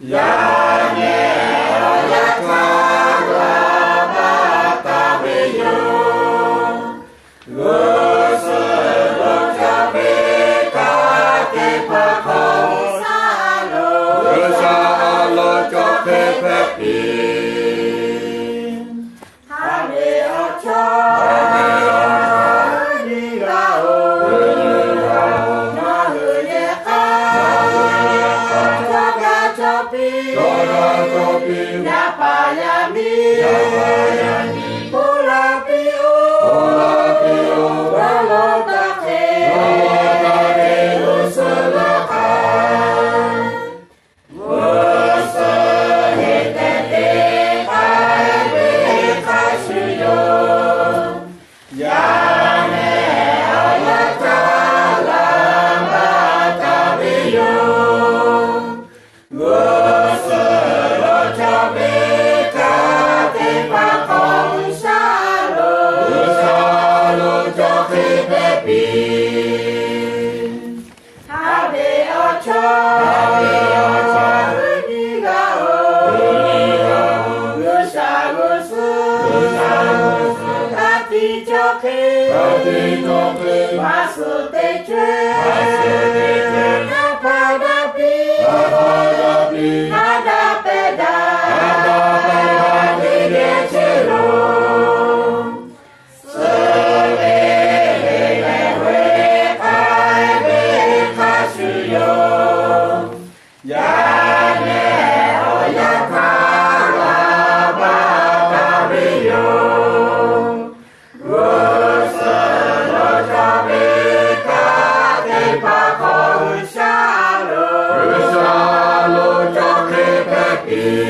Yeah. Napayami. Napayami. Obi. Abe Ocho. Abe Ocho. Uniga O. Shalom,